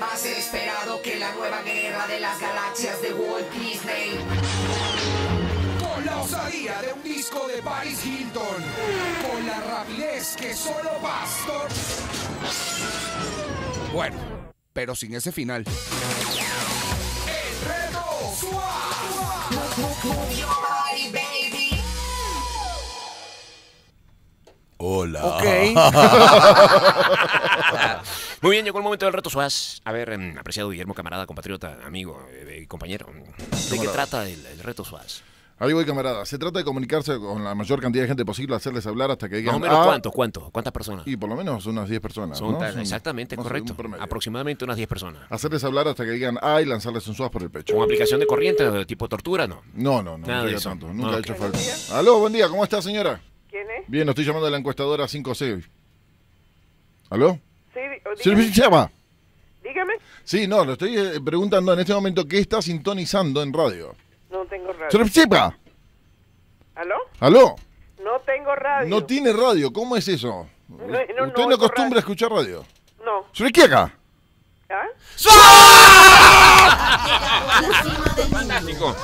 Más esperado que la nueva guerra de las galaxias de Walt Disney. Con la osadía de un disco de Paris Hilton. Con la rapidez que solo Pastor. Bueno, pero sin ese final. El reto. Hola. Ok. Muy bien, llegó el momento del reto Suaz. A ver, em, apreciado Guillermo, camarada, compatriota, amigo eh, y compañero. ¿De qué trata el, el reto Suaz? Ahí voy, camarada. Se trata de comunicarse con la mayor cantidad de gente posible, hacerles hablar hasta que digan. Más o menos, "Ah", ¿cuántos? ¿Cuántos? ¿Cuántas personas? Y por lo menos unas 10 personas. Son ¿no? tal- Son exactamente, más o menos correcto. un. Aproximadamente unas 10 personas. Hacerles hablar hasta que digan A y lanzarles un suaz por el pecho. ¿Con aplicación de corriente de tipo tortura? No. No, no, no. Nada no de eso. tanto. Nunca Ok. ha hecho falta. Aló, buen día. ¿Cómo está, señora? ¿Quién es? Bien, lo estoy llamando de la encuestadora 5C. ¿Aló? Sí, o ¿Se dígame. llama? dígame. Sí, no, lo estoy eh, preguntando en este momento qué está sintonizando en radio. No tengo ¿Se radio. lo sepa? ¿Aló? ¿Aló? No tengo radio. No tiene radio, ¿cómo es eso? no, ¿Usted no no, acostumbra radio. a escuchar radio? No. ¿Se lo quiera? ¿Ah? Fantástico.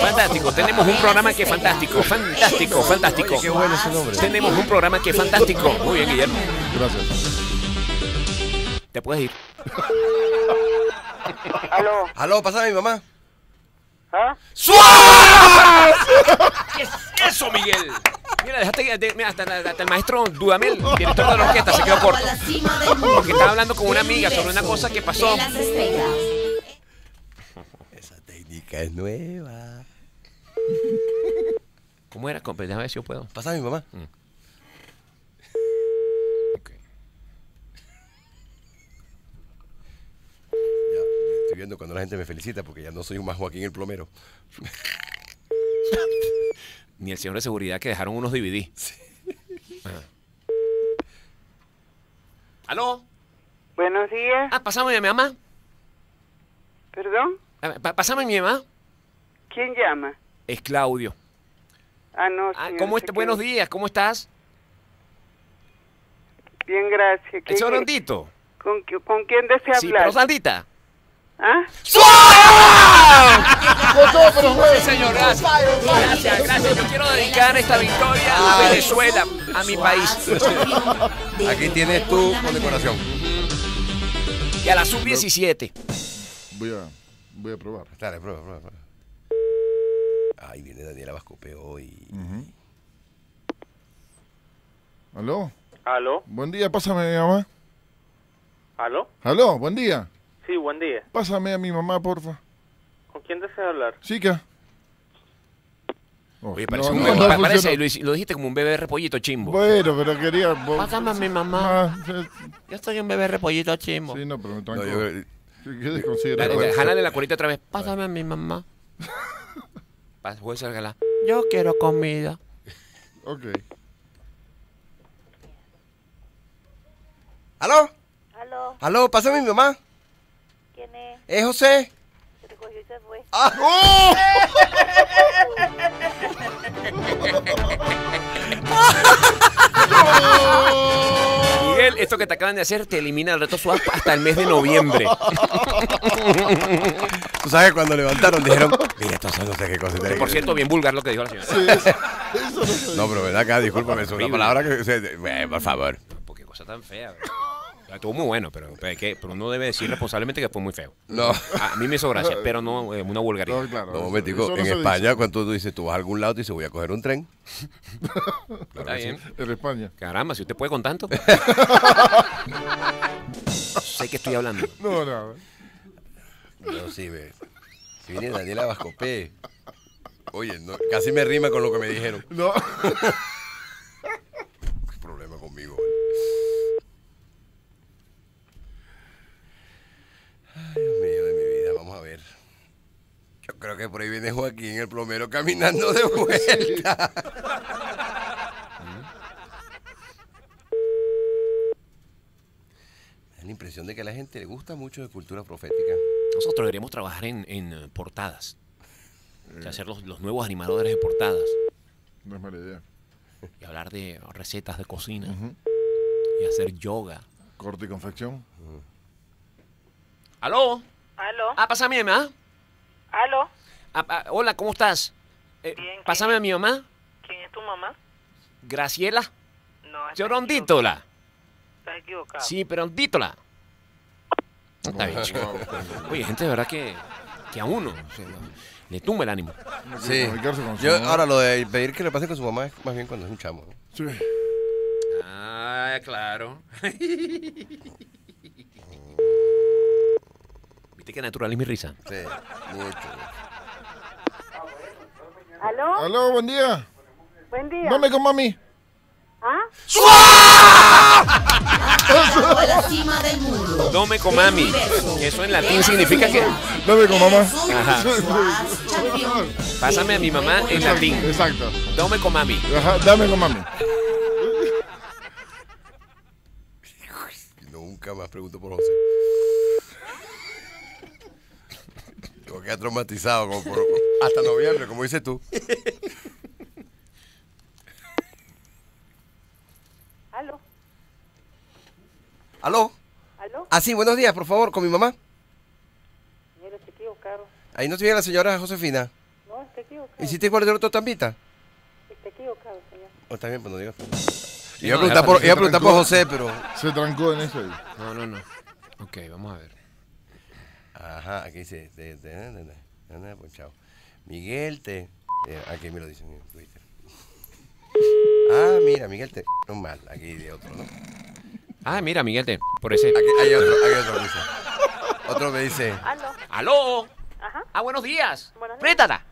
Fantástico. Tenemos un programa que es fantástico. Fantástico, fantástico. Oye, qué bueno ese nombre. Tenemos un programa que es fantástico. Muy bien, Guillermo. Gracias. Te puedes ir. ¿Aló? Aló, pásame a mi mamá. ¿Ah? ¿Qué es eso, Miguel? Mira, dejaste que- de- mira, hasta, hasta el maestro Dudamel, director de la orquesta, se quedó corto. Porque estaba hablando con una amiga sobre una cosa que pasó. Esa técnica es nueva. ¿Cómo era? Déjame ver si yo puedo. Pásame a mi mamá. Ok. Cuando la gente me felicita porque ya no soy un más Joaquín el plomero. Ni el señor de seguridad que dejaron unos DVD. Ajá. ¿Aló? Buenos días. Ah, pásame a mi mamá. ¿Perdón? A ver, pa- Pásame a mi mamá. ¿Quién llama? Es Claudio. Ah, no. Ah, ¿cómo está? Buenos días, ¿cómo estás? Bien, gracias. ¿Qué- Andito. ¿Con, ¿Con quién desea Sí, hablar? pero Sandita. ¿Ah? Sí, señor, gracias. Gracias, gracias. Yo quiero dedicar esta victoria a Venezuela, a mi país. Aquí tienes tu condecoración. Y a la sub-17. Voy a, voy a probar. Dale, prueba, prueba, prueba. Ay, viene Daniela Vascope hoy. ¿Aló? ¿Aló? Buen día, pásame mamá. ¿Aló? ¿Aló? Buen día. Sí, buen día. Pásame a mi mamá, porfa. ¿Con quién desea hablar? Chica. Oh, Oye, parece no, un bebé. no parece, lo, dijiste como un bebé repollito chimbo. Bueno, pero quería... vos- Pásame a mi mamá. Ah, Yo soy un bebé repollito chimbo. Sí, no, pero me No, tranco. yo- Qué dale, jálale la colita otra vez. Pásame a mi mamá. Sálgala. Yo quiero comida. Ok. ¿Aló? Aló, ¿Aló? Pásame a mi mamá. ¿Quién es? ¿Es José? Se recogió y se fue. Miguel, esto que te acaban de hacer te elimina el reto suave hasta el mes de noviembre. Tú sabes cuando levantaron dijeron, mira, esto no sé qué cosa. Por cierto, bien vulgar lo que dijo la señora. No, pero ven acá, discúlpame, es una palabra que... o sea, eh, por favor. Porque cosa tan fea. bro. Estuvo muy bueno, pero, pero, que- pero uno debe decir responsablemente que fue muy feo. No. A, mí me hizo gracia, pero no eh, una vulgaridad. No, claro. No, eso- en España, cuando tú dices, tú vas a algún lado, tú dices, voy a coger un tren. Está bien. dice. En España. Caramba, si usted puede con tanto. sé que estoy hablando. No, no. No, sí, ve. Si viene Daniela Vascopé. Oye, no, casi me rima con lo que me dijeron. No. ¿Qué problema conmigo? Ay, Dios mío de mi vida, vamos a ver. Yo creo que por ahí viene Joaquín, el plomero, caminando de vuelta. Me da la impresión de que a la gente le gusta mucho de cultura profética. Nosotros deberíamos trabajar en, en, eh, portadas. O sea, ser los, los nuevos animadores de portadas. No es mala idea. Y hablar de recetas de cocina. Y hacer yoga. Corte y confección. ¿Aló? ¿Aló? Ah, pásame a mi mamá. ¿Aló? Ah, ah, hola, ¿cómo estás? Eh, Bien, pásame a mi mamá. ¿Quién es tu mamá? Graciela. No, estás Yo Rondítola. equivocado. Estás equivocado. Sí, pero Rondítola. Está bien, chico. Oye, gente, de verdad que, que a uno le tumba el ánimo. Sí. Yo, ahora lo de pedir que le pase con su mamá es más bien cuando es un chamo. ¿no? Sí. Ah, claro. ¿Viste qué natural es mi risa? Sí, mucho. ¿Aló? Aló, buen día. Buen día. ¿Dónde con mami? ¿Ah? A la cima del mundo. Dome con mami. Eso en latín significa que. ¿Dónde con mamá? Ajá. Pásame a mi mamá en latín. Exacto. Dome con mami. Ajá, dame con mami. Nunca más pregunto por José. Tengo que quedar traumatizado como por- hasta noviembre, como dices tú. ¿Aló? ¿Aló? ¿Aló? Ah, sí, buenos días, por favor, con mi mamá. Mira, está equivocado. Ahí no tiene la señora Josefina. No, está equivocado. ¿Hiciste igual de otro tambita? Está equivocado, señor. Oh, está bien, pues no digas. Sí, Iba a preguntar ya por, iba a preguntar por. José, pero. Se trancó en eso. ahí. No, no, no. Ok, vamos a ver. Ajá, aquí dice. De, de, de, de, de, de, pues, chao. Miguel te. eh, aquí me lo dicen en Twitter. Ah, mira, Miguel te. No mal, aquí de otro, ¿no? Ah, mira, Miguel, te- por ese. Aquí hay otro, hay otro, dice. Otro me dice. ¿Aló? ¡Aló! Ajá. Ah, buenos días. Buenos días. Prétala.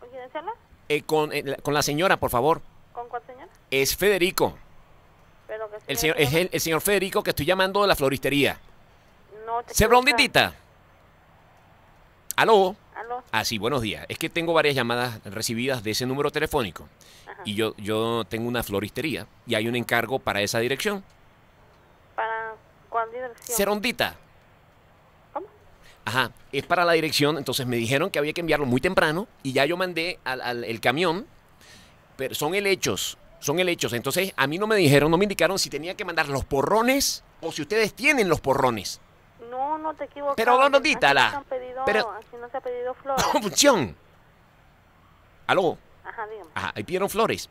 ¿Con quién se habla? Eh, con, eh, la- con la señora, por favor. ¿Con cuál señora? Es Federico. Pero que El señor, es el, el señor Federico que estoy llamando de la floristería. No, te ¿Se equivocas. ronditita? ¿Aló? ¿Aló? Ah, sí, buenos días. Es que tengo varias llamadas recibidas de ese número telefónico. Ajá. Y yo, yo tengo una floristería y hay un encargo para esa dirección. ¿Para cuál dirección? Serondita. ¿Cómo? Ajá, es para la dirección, entonces me dijeron que había que enviarlo muy temprano y ya yo mandé al, al- el camión, pero son helechos, son helechos. Entonces a mí no me dijeron, no me indicaron si tenía que mandar los porrones o si ustedes tienen los porrones. No, no te equivocas. Pero, ¿dónde Aquí está la- no pero- Aquí no se ha pedido flores. Función. Aló, Ajá, dígame. ajá, ahí pidieron flores.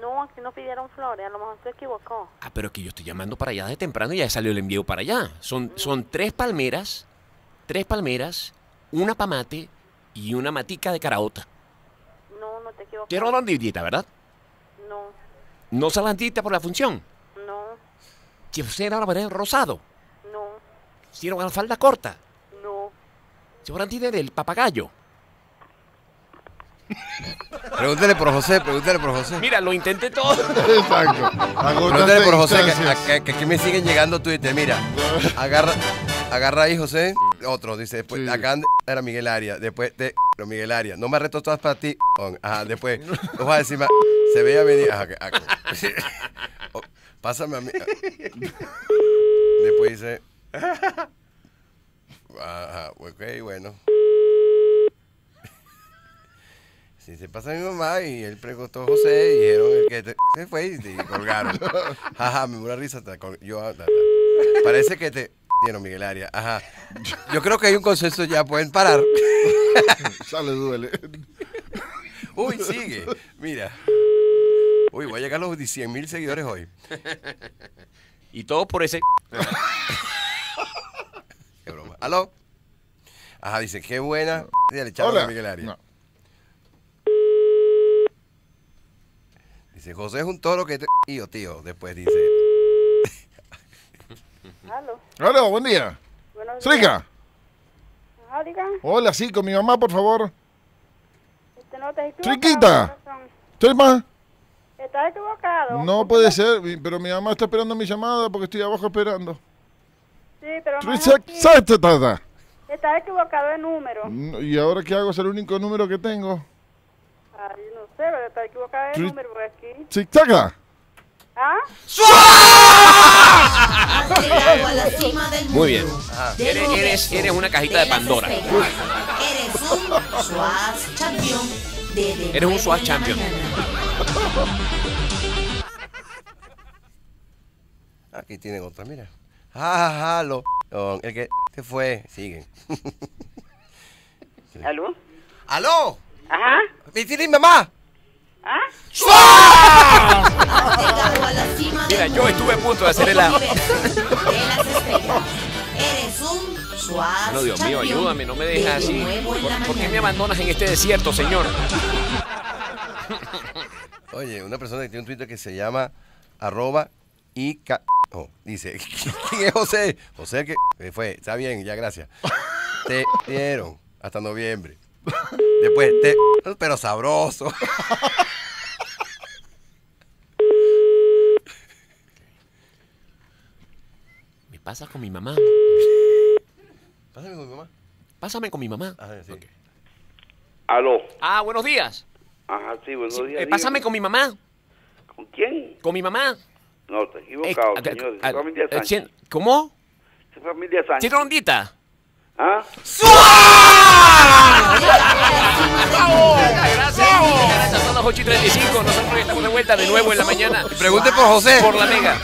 No, aquí no pidieron flores. A lo mejor se equivocó. Ah, pero que yo estoy llamando para allá de temprano y ya salió el envío para allá. Son, son tres palmeras, tres palmeras, una pamate y una matica de caraota. No, no te equivocas. Quiero rondita, ¿verdad? No, No salandita por la función. no, Si usted era rosado, no, si era una falda corta. Si era del papagayo. Pregúntale por José, pregúntale por José. Mira, lo intenté todo. Exacto. Pregúntale por José, que, aquí me siguen llegando Twitter. Mira, agarra, agarra ahí José, otro, dice, después, Sí. acá era Miguel Aria, después de pero Miguel Aria. No me reto todas para ti. Ajá, después, no vas a decir más, se veía venir. Ajá, acá. Oh, Pásame a mí. Después dice, ajá, ok, bueno. Sí, se pasa a mi mamá y él preguntó a José y dijeron que te- se fue y te colgaron. Ajá, me dio una risa. te yo, ta, ta. Parece que te dieron Miguel Aria. Ajá. Yo creo que hay un consenso ya, pueden parar. Ya le duele. Uy, sigue. Mira. Uy, voy a llegar a los 100 mil seguidores hoy. Y todo por ese. ¿Aló? Ajá, dice, qué buena. Ya le echaron Hola. a Miguel Aria. No. Dice, José es un toro que te... Tío, tío. Después dice, ¿Aló? Hola, buen día. Buenos días. Ajá, diga. Hola, sí, con mi mamá, por favor. Este no te. Triquita. ¿Estoy más? Estás equivocado. No puede ser, pero mi mamá está esperando mi llamada porque estoy abajo esperando. Sí, pero. Estás equivocado de número. No, ¿Y ahora qué hago? Es el único número que tengo. Ay, no sé, pero estás equivocado de número por aquí. ¿Tic-taca? ¿Ah? Has llegado a la cima del mundo. Muy bien. Eres, eres, eres una cajita de Pandora. Eres un Schwarz Champion. Eres un la Champion. aquí tienen otra, mira. Ajá, lo. con el que se fue. Siguen. ¿Aló? ¡Aló! Ajá. ¿Viste mi mamá? ¿Ah? Mira, yo estuve a punto de hacer el agua. Eres un suave. No, Dios mío, ayúdame, no me dejes así. ¿Por, por qué me abandonas en este desierto, señor? Oye, una persona que tiene un Twitter que se llama arroba y ca- oh, dice, ¿quién es José? José que que fue, está bien, ya gracias. Te dieron hasta noviembre. Después te, pero sabroso. ¿Me pasas con mi mamá? Pásame con mi mamá. Pásame con mi mamá. Aló. Ah, buenos días. Ajá, sí, buenos Sí, días. eh, pásame dígame. con mi mamá. ¿Con quién? Con mi mamá. No, está equivocado, Eh, señor. ah, Es familia eh, Sánchez. ¿quién- ¿Cómo? Es familia Sánchez. ¿Ah? Gracias. Gracias, son las 8 y 35. Nosotros estamos de vuelta de nuevo en la mañana. Pregunte por José. Por la mega.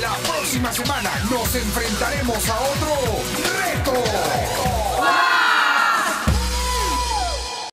La próxima semana nos enfrentaremos a otro reto.